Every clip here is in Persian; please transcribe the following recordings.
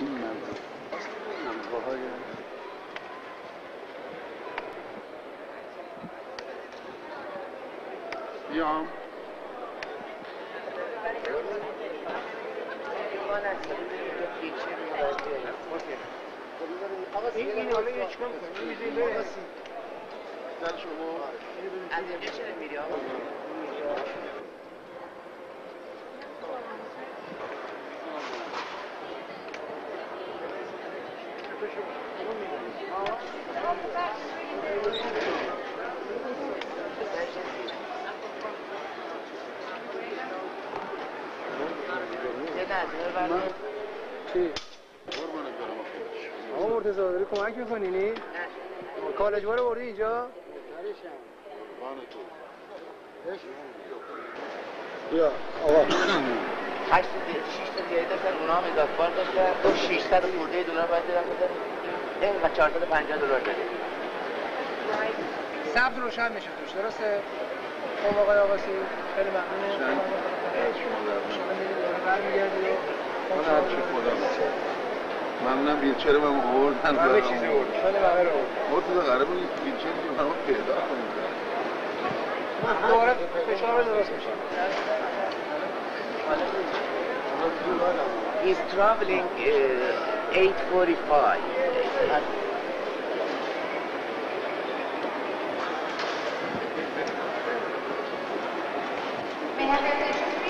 این منظور منظورهای بیام این این حالا یه چیکار کنیم می‌ذاریم بره. در شما از اینجا چرا میری آقا چی؟ آقا مرتضی داری کمک می‌کنی نی؟ کالجوار رو بردی اینجا؟ بیا آقا هشت تا دیگه داشتن اونا هم اضافه بار داشتن تو 600 خورده دلار باید بزنی اینقدر 450 دلار داری سبز روشن میشه توش درسته؟ خب آقای آقاسی خیلی ممنونه چند؟ شما در من. من هرچی خودم ممنونم ویلچر من آوردن همه چیزی بود خیلی ممنون رو مرتضی قرار بود ویلچر که پیدا کنیم. دوباره فشار درست میشه He's traveling uh, 845 May I have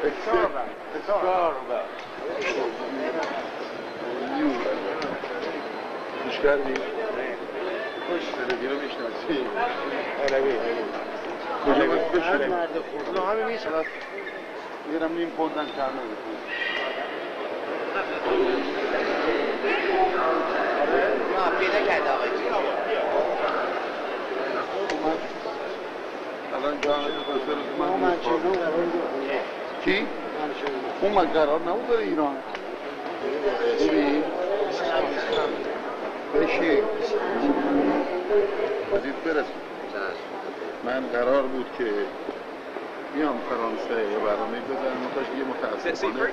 Starbuck You گوش؟ خوش تلویزیون می‌شناسی عربی کجا باید؟ نه میرم نیم پوندن کم نمی‌کنم ما پیدا کی؟ اون من قرار نبود بره ایران. ببین. بشی. برسون. من قرار بود که بیام فرانسه یه برنامه بزنم. منتاش دیگه متاسفانه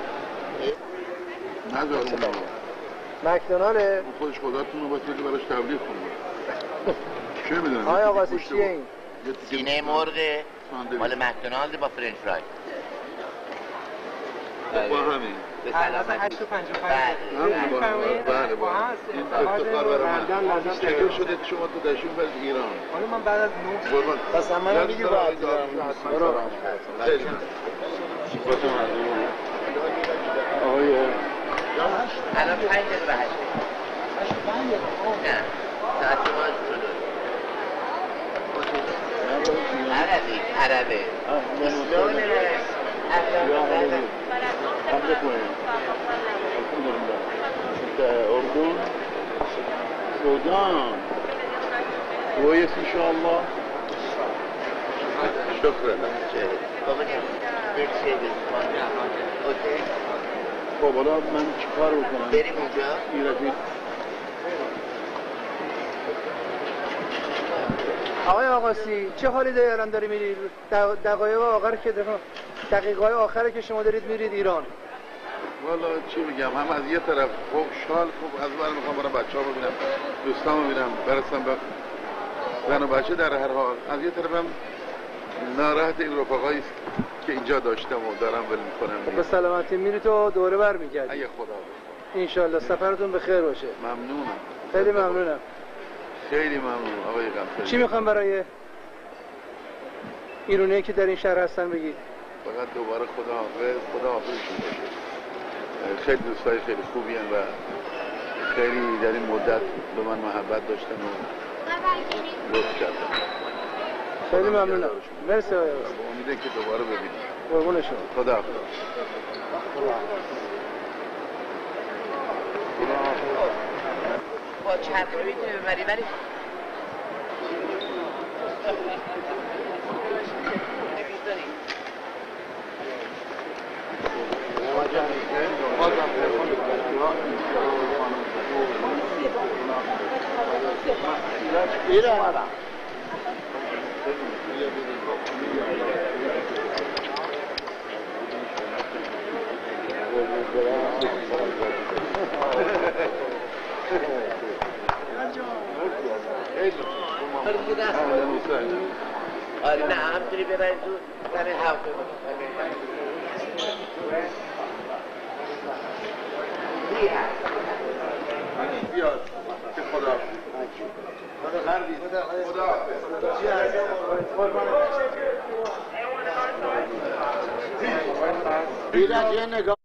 نذارم اونو. مکدونالده اون خودش خداتون رو باید براش تبلیغ کنه. چه می‌دونم؟ آقاسی چیه این؟ سینه مرغ. مال مکدونالد با فرنچ فرای. با همین اصلا سلامتی 8 و 55 بله، با. این افتخار برای من. شده تو دشون برد ایران حالا من بعد از 9 قربان پس من باید آقای دارم. آقای الان پنج دقیقه به هشت نه ساعت ما شده عربی عربی سودان كويس ان شاء الله شكرا خب حالا من چیکار بکنم؟ بریم اونجا. ایرادی. آقای آقاسی چه حالی داری الان داری میری؟ دق- دقایق آخر که دقیقه های آخره که شما دارید میرید ایران. والا چی میگم هم از یه طرف خوشحال خوب از بر می‌خوام برم بچه ها ببینم دوستان ببینم برسم به زن و بچه در هر حال. از یه طرفم ناراحت این رفقایی است که اینجا داشتم و دارم ول به می‌کنم سلامتی میری تو دوره برمیگردی اگه خدا بخواد. انشالله سفرتون به خیر باشه. ممنونم. خیلی ممنونم. خیلی ممنون. آقای قمسری چی می‌خوام برای ایرونی که در این شهر هستن بگید؟ فقط دوباره خدا حافظ خدا حافظشون باشه. خیلی دوستای خیلی خوبی و خیلی در این مدت به من محبت داشتن و لطف کردن. خیلی ممنونم. مرسی آقای امیده که دوباره ببینیم. قربون شما. خدا حافظ. با چرخ می‌تونی ببری ولی بازم ایران آره نه همطوری ببری تو خدا ایران یه نگاه بذار